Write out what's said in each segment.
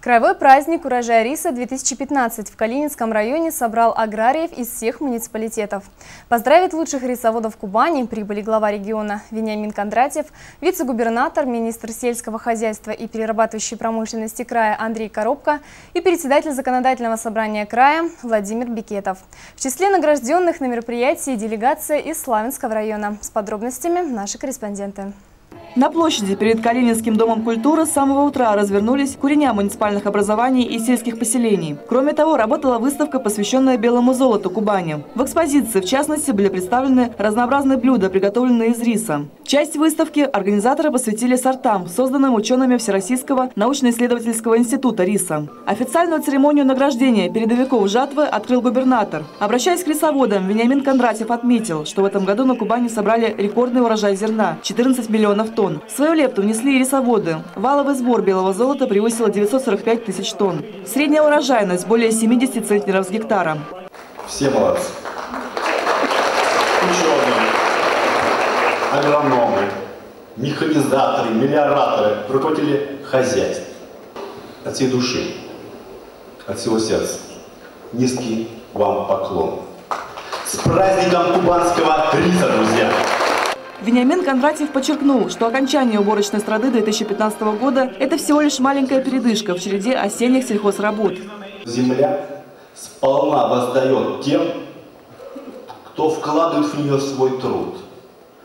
Краевой праздник «Урожай риса-2015» в Калининском районе собрал аграриев из всех муниципалитетов. Поздравить лучших рисоводов Кубани прибыли глава региона Вениамин Кондратьев, вице-губернатор, министр сельского хозяйства и перерабатывающей промышленности края Андрей Коробко и председатель законодательного собрания края Владимир Бикетов. В числе награжденных на мероприятии делегация из Славянского района. С подробностями наши корреспонденты. На площади перед Калининским домом культуры с самого утра развернулись куреня муниципальных образований и сельских поселений. Кроме того, работала выставка, посвященная белому золоту Кубани. В экспозиции, в частности, были представлены разнообразные блюда, приготовленные из риса. Часть выставки организаторы посвятили сортам, созданным учеными Всероссийского научно-исследовательского института риса. Официальную церемонию награждения передовиков жатвы открыл губернатор. Обращаясь к рисоводам, Вениамин Кондратьев отметил, что в этом году на Кубани собрали рекордный урожай зерна – 14 миллионов тонн тонн. Свою лепту внесли и рисоводы. Валовый сбор белого золота превысил 945 тысяч тонн. Средняя урожайность более 70 центнеров с гектара. Все молодцы. Ученые, агрономы, механизаторы, мелиораторы, руководители хозяйств. От всей души, от всего сердца. Низкий вам поклон. С праздником кубанского риса, друзья! Вениамин Кондратьев подчеркнул, что окончание уборочной страды 2015 года – это всего лишь маленькая передышка в череде осенних сельхозработ. Земля сполна воздает тем, кто вкладывает в нее свой труд,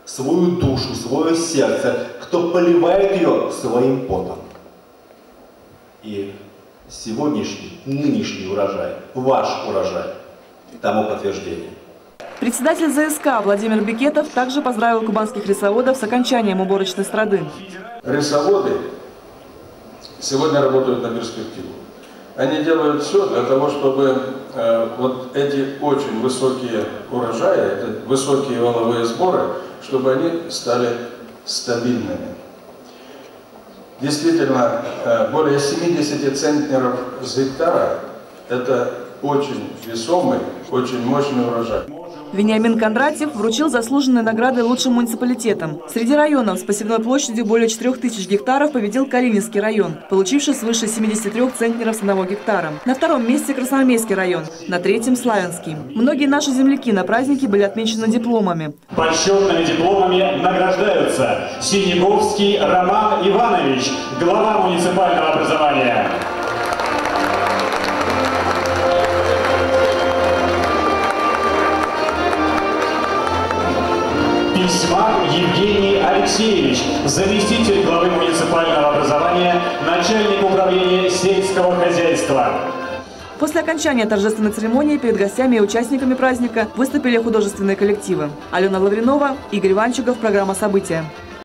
свою душу, свое сердце, кто поливает ее своим потом. И сегодняшний, нынешний урожай, ваш урожай, тому подтверждение. Председатель ЗСК Владимир Бикетов также поздравил кубанских рисоводов с окончанием уборочной страды. Рисоводы сегодня работают на перспективу. Они делают все для того, чтобы э, вот эти очень высокие урожаи, высокие валовые сборы, чтобы они стали стабильными. Действительно, э, более 70 центнеров с гектара – это очень весомый, очень мощный урожай. Вениамин Кондратьев вручил заслуженные награды лучшим муниципалитетам. Среди районов с посевной площадью более 4000 гектаров победил Калининский район, получивший свыше 73 центнеров с одного гектара. На втором месте Красноармейский район, на третьем – Славянский. Многие наши земляки на празднике были отмечены дипломами. Почетными дипломами награждаются Синеговский Роман Иванович, глава муниципального образования. Письма Евгений Алексеевич, заместитель главы муниципального образования, начальник управления сельского хозяйства. После окончания торжественной церемонии перед гостями и участниками праздника выступили художественные коллективы. Алена Лавринова, Игорь Иванчиков, программа «События».